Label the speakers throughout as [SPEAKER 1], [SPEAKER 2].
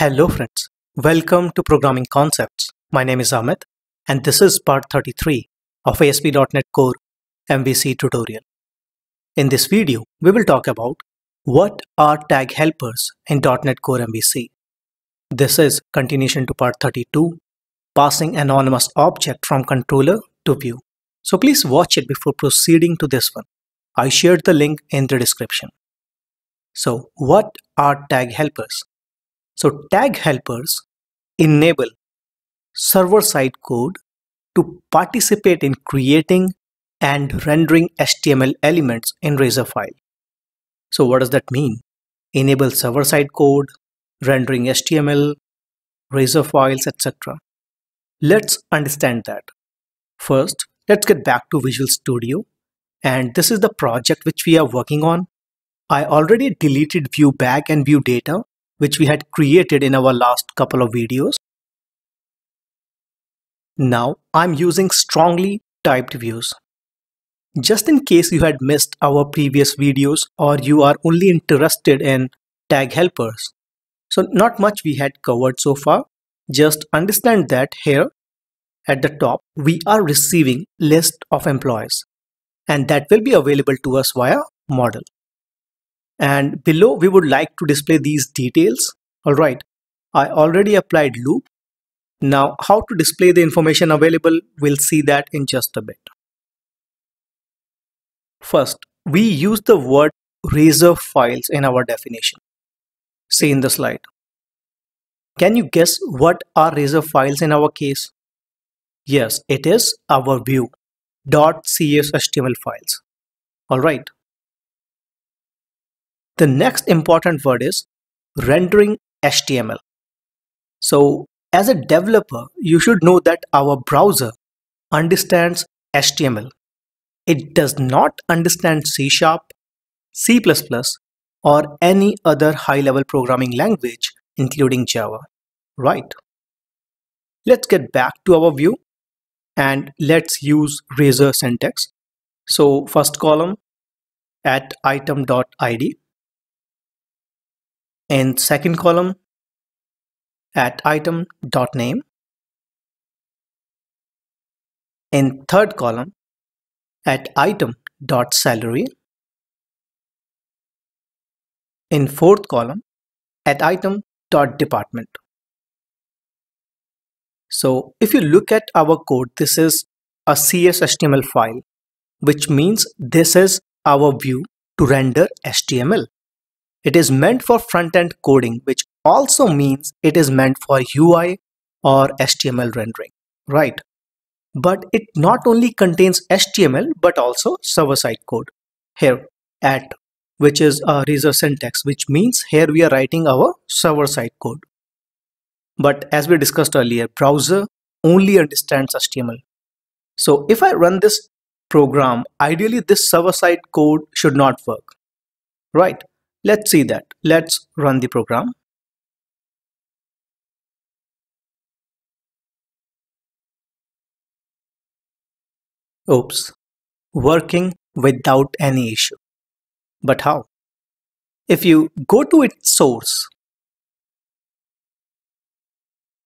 [SPEAKER 1] Hello friends, welcome to Programming Concepts. My name is Amit and this is part 33 of ASP.NET Core MVC tutorial. In this video, we will talk about what are tag helpers in .NET Core MVC. This is continuation to part 32, passing anonymous object from controller to view. So please watch it before proceeding to this one. I shared the link in the description. So what are tag helpers? So tag helpers enable server-side code to participate in creating and rendering HTML elements in Razor file. So what does that mean? Enable server-side code, rendering HTML, Razor files, etc. Let's understand that. First, let's get back to Visual Studio. And this is the project which we are working on. I already deleted view bag and view data, which we had created in our last couple of videos. Now I'm using strongly typed views. Just in case you had missed our previous videos or you are only interested in tag helpers. So not much we had covered so far. Just understand that here at the top we are receiving list of employees and that will be available to us via model. And below we would like to display these details. Alright, I already applied loop. Now how to display the information available, we'll see that in just a bit. First, we use the word razor files in our definition. See in the slide. Can you guess what are razor files in our case? Yes, it is our view .cs HTML files. Alright. The next important word is rendering HTML. So as a developer, you should know that our browser understands HTML. It does not understand C Sharp, C++, or any other high-level programming language, including Java, right? Let's get back to our view and let's use Razor syntax. So first column at item.id in second column at item.name in third column at item.salary in fourth column at item.department. So if you look at our code, this is a CSHTML file, which means this is our view to render HTML. It is meant for front-end coding, which also means it is meant for UI or HTML rendering, right? But it not only contains HTML, but also server-side code here at which is a Razor syntax, which means here we are writing our server-side code. But as we discussed earlier, browser only understands HTML. So if I run this program, ideally this server-side code should not work, right? Let's see that. Let's run the program. Oops, working without any issue. But how? If you go to its source,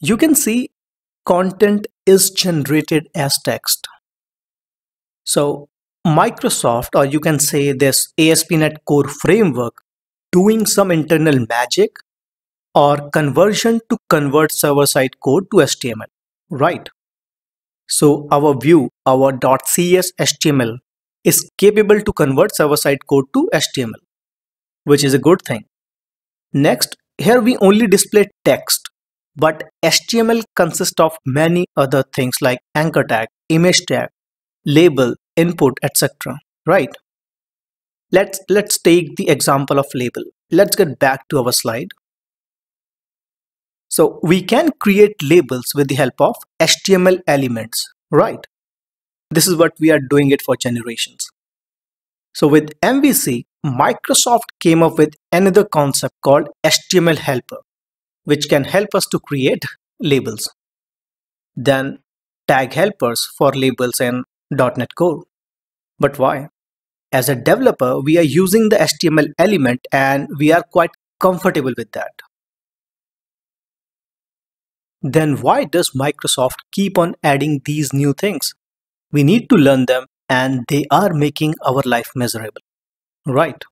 [SPEAKER 1] you can see content is generated as text. So Microsoft, or you can say this ASP.NET Core framework doing some internal magic or conversion to convert server-side code to HTML, right? So our view, our .cs HTML is capable to convert server-side code to HTML, which is a good thing. Next, here we only display text, but HTML consists of many other things like anchor tag, image tag, label, input, etc. Right? Let's, let's take the example of label. Let's get back to our slide. So we can create labels with the help of HTML elements, right? This is what we are doing it for generations. So with MVC, Microsoft came up with another concept called HTML helper, which can help us to create labels. Then tag helpers for labels in .NET Core. But why? As a developer, we are using the HTML element and we are quite comfortable with that. then why does Microsoft keep on adding these new things? We need to learn them and they are making our life miserable, right?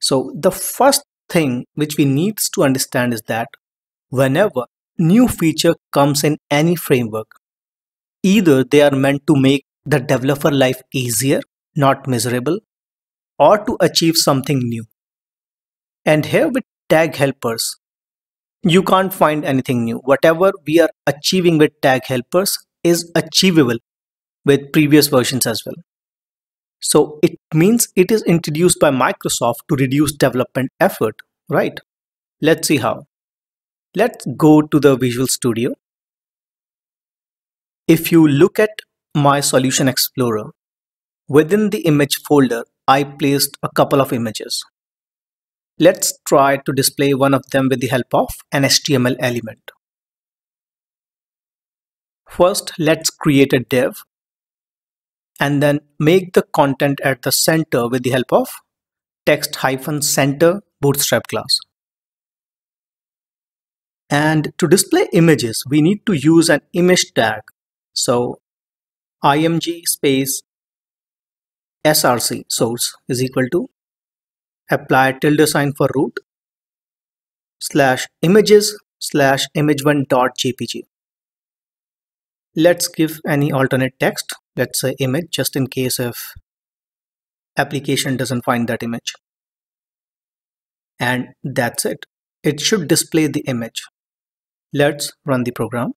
[SPEAKER 1] So the first thing which we need to understand is that whenever new feature comes in any framework, either they are meant to make the developer life easier, not miserable, or to achieve something new. And here with tag helpers, you can't find anything new. Whatever we are achieving with tag helpers is achievable with previous versions as well. So it means it is introduced by Microsoft to reduce development effort, right? Let's see how. Let's go to the Visual Studio. If you look at my Solution Explorer, within the image folder, I placed a couple of images. Let's try to display one of them with the help of an HTML element. First, let's create a div and then make the content at the center with the help of text hyphen center bootstrap class. And to display images, we need to use an image tag. So img space src source is equal to apply tilde sign for root slash images slash image1 dot jpg. Let's give any alternate text. Let's say image just in case if application doesn't find that image. And that's it. It should display the image. Let's run the program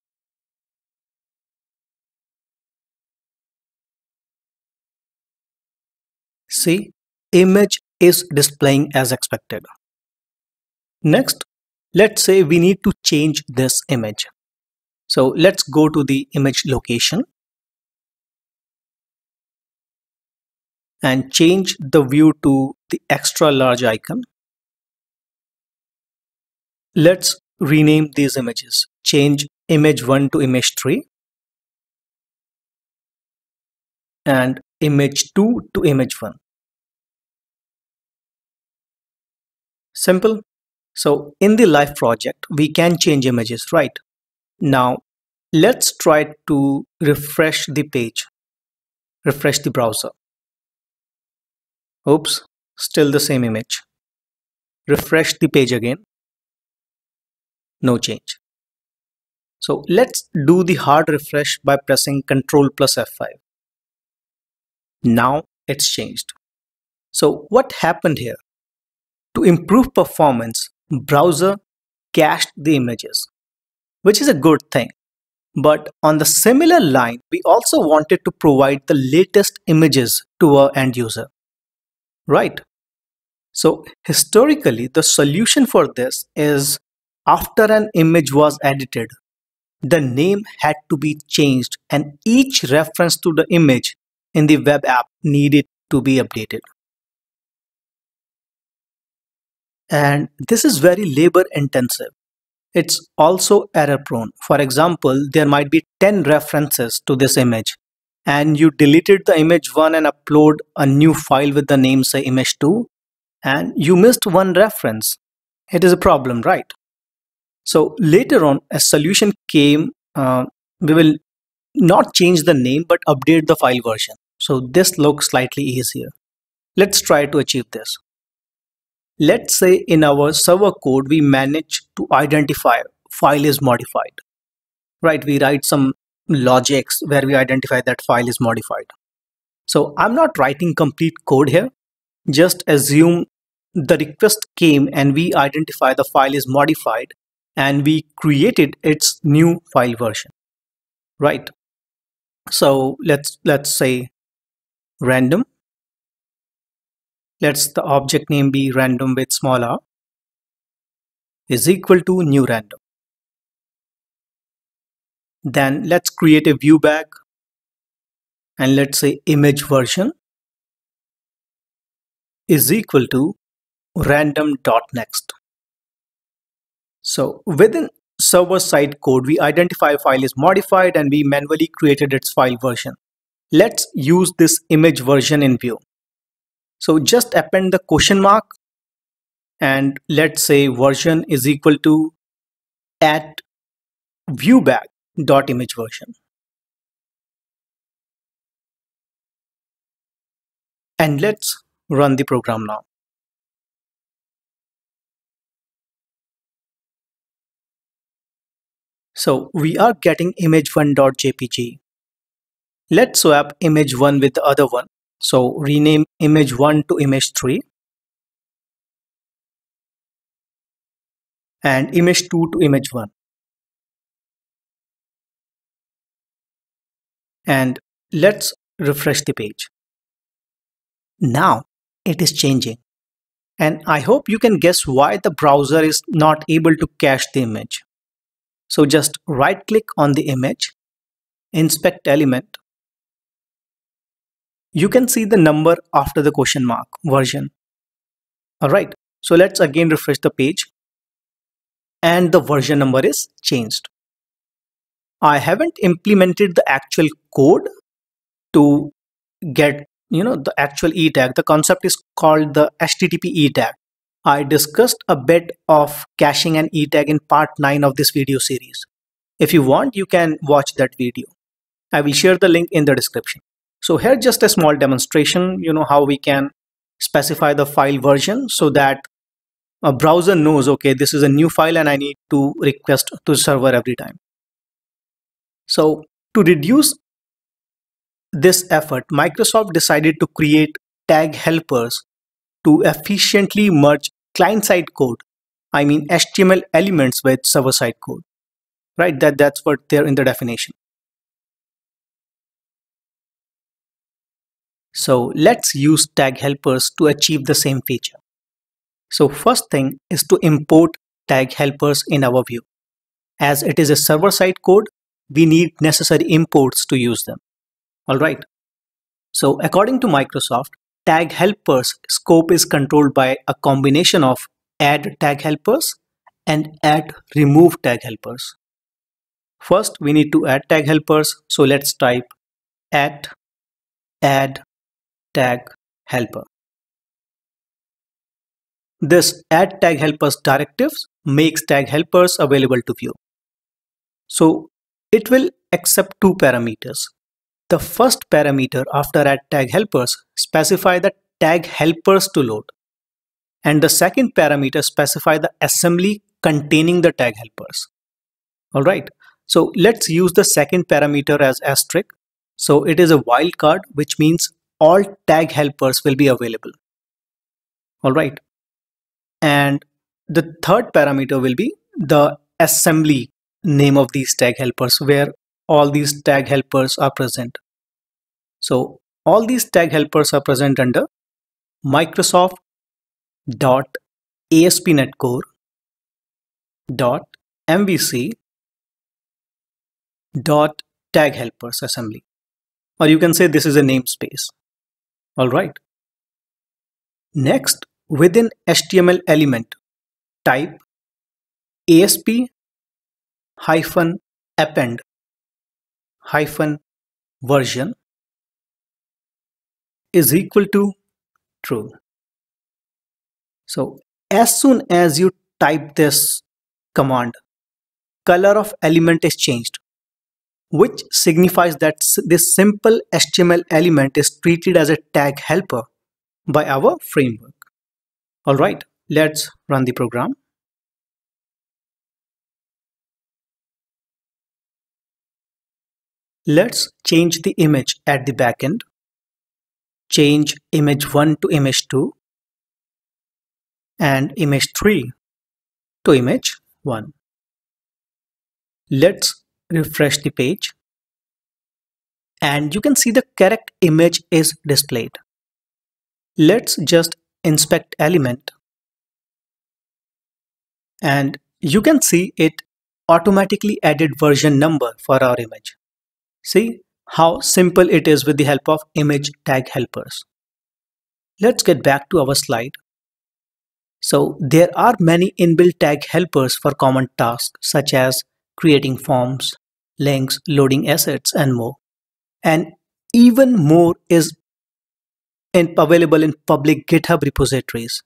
[SPEAKER 1] see image is displaying as expected next let's say we need to change this image so let's go to the image location and change the view to the extra large icon. Let's rename these images. Change image 1 to image 3 and image 2 to image 1. Simple. So in the live project, we can change images, right? Now, let's try to refresh the page, refresh the browser. Oops, still the same image. Refresh the page again. No change. So let's do the hard refresh by pressing Ctrl plus F5. Now it's changed. So what happened here? To improve performance, browser cached the images, which is a good thing. But on the similar line, we also wanted to provide the latest images to our end user right? So historically, the solution for this is after an image was edited, the name had to be changed and each reference to the image in the web app needed to be updated. And this is very labor intensive. It's also error prone. For example, there might be 10 references to this image and you deleted the image one and upload a new file with the name say image2 and you missed one reference. It is a problem right? So later on a solution came uh, we will not change the name but update the file version. So this looks slightly easier. Let's try to achieve this let's say in our server code we manage to identify file is modified right we write some logics where we identify that file is modified. So I'm not writing complete code here. Just assume the request came and we identify the file is modified and we created its new file version, right? So let's let's say random. Let's the object name be random with small r is equal to new random. Then let's create a view bag and let's say image version is equal to random dot next. So within server side code, we identify file is modified and we manually created its file version. Let's use this image version in view. So just append the question mark and let's say version is equal to at viewbag dot image version. And let's run the program now. So we are getting image1.jpg. Let's swap image 1 with the other one. So rename image 1 to image 3 and image 2 to image 1. And let's refresh the page. Now it is changing. And I hope you can guess why the browser is not able to cache the image. So just right click on the image, inspect element. You can see the number after the question mark version. Alright, so let's again refresh the page and the version number is changed. I haven't implemented the actual code to get you know the actual e tag the concept is called the http e tag I discussed a bit of caching an e-tag in part 9 of this video series. If you want, you can watch that video. I will share the link in the description. So here just a small demonstration, you know, how we can specify the file version so that a browser knows, okay, this is a new file and I need to request to server every time. So to reduce this effort, Microsoft decided to create tag helpers to efficiently merge client-side code. I mean HTML elements with server-side code, right? That that's what they're in the definition. So let's use tag helpers to achieve the same feature. So first thing is to import tag helpers in our view. As it is a server-side code, we need necessary imports to use them. All right. So according to Microsoft, tag helpers scope is controlled by a combination of add tag helpers and add remove tag helpers. First, we need to add tag helpers. So let's type at add tag helper. This add tag helpers directives makes tag helpers available to view. So it will accept two parameters the first parameter after add tag helpers specify the tag helpers to load. And the second parameter specify the assembly containing the tag helpers. Alright, so let's use the second parameter as asterisk. So it is a wildcard which means all tag helpers will be available. Alright, and the third parameter will be the assembly name of these tag helpers where all these tag helpers are present. So all these tag helpers are present under Microsoft dot ASP.NET Core dot MVC dot tag helpers assembly or you can say this is a namespace all right next within HTML element type ASP hyphen append hyphen version is equal to true. So as soon as you type this command, color of element is changed, which signifies that this simple HTML element is treated as a tag helper by our framework. All right, let's run the program. Let's change the image at the backend. Change image 1 to image 2 and image 3 to image 1. Let's refresh the page and you can see the correct image is displayed. Let's just inspect element and you can see it automatically added version number for our image. See how simple it is with the help of image tag helpers. Let's get back to our slide. So there are many inbuilt tag helpers for common tasks such as creating forms, links, loading assets and more. And even more is in, available in public GitHub repositories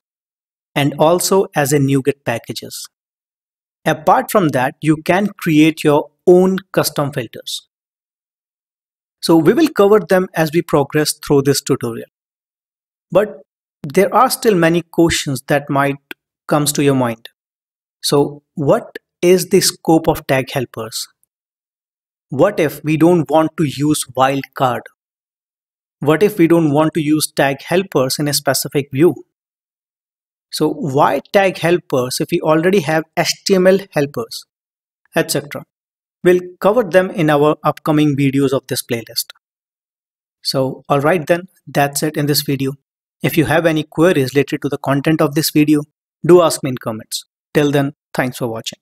[SPEAKER 1] and also as a NuGet packages. Apart from that, you can create your own custom filters. So we will cover them as we progress through this tutorial. But there are still many questions that might comes to your mind. So what is the scope of tag helpers? What if we don't want to use wildcard? What if we don't want to use tag helpers in a specific view? So why tag helpers if we already have HTML helpers, etc. We'll cover them in our upcoming videos of this playlist. So alright then, that's it in this video. If you have any queries related to the content of this video, do ask me in comments. Till then, thanks for watching.